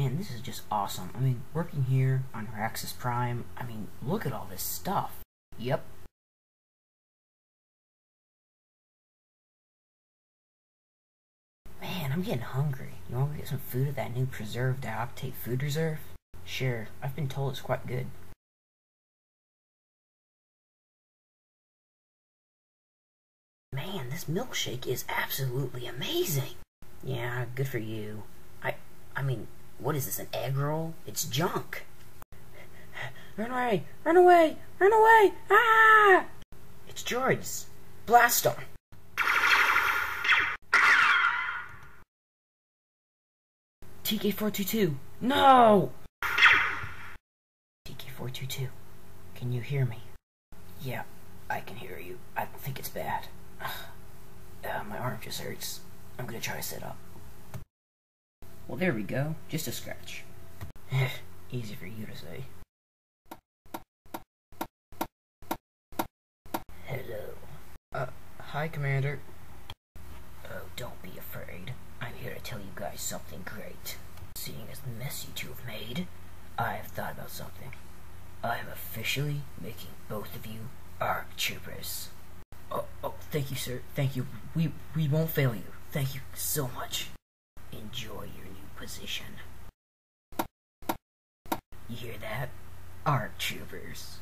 man, this is just awesome. I mean, working here on Raxus Prime, I mean, look at all this stuff. Yep. Man, I'm getting hungry. You want to get some food at that new preserved Dioctate food reserve? Sure, I've been told it's quite good. Man, this milkshake is absolutely amazing. Yeah, good for you. I I mean, what is this, an egg roll? It's junk. Run away! Run away! Run away! Ah! It's droids. Blast them! TK422! No! TK422, can you hear me? Yeah, I can hear you. I think it's bad. Uh, my arm just hurts. I'm gonna try to sit up. Well, there we go. Just a scratch. Easy for you to say. Hello. Uh, hi, Commander. Oh, don't be afraid. I'm here to tell you guys something great. Seeing as the mess you two have made, I have thought about something. I am officially making both of you ARC troopers. Oh, oh, thank you, sir. Thank you. We we won't fail you. Thank you so much. Enjoy your position. You hear that? ARC troopers.